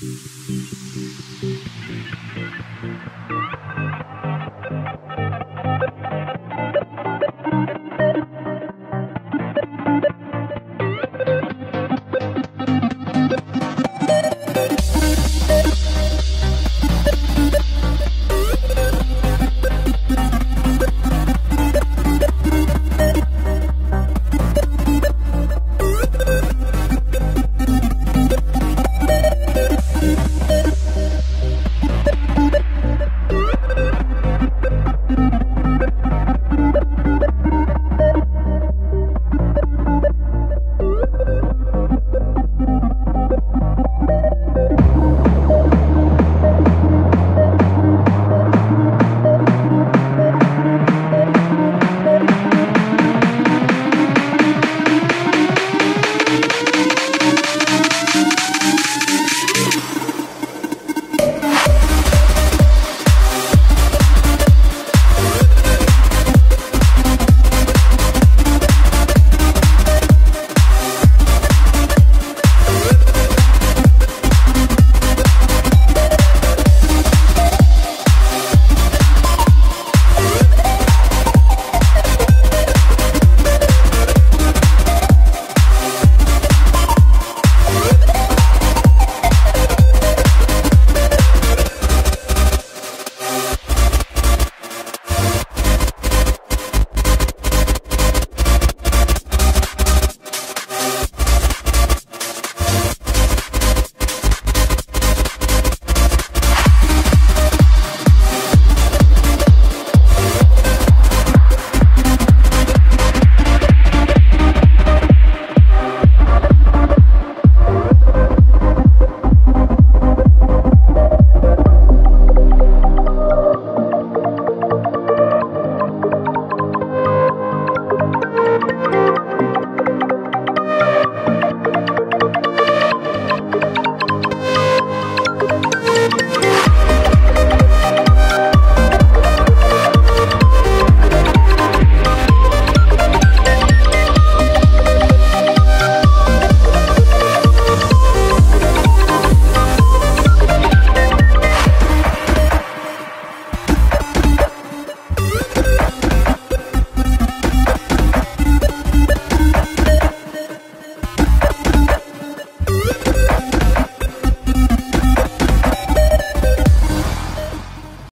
Música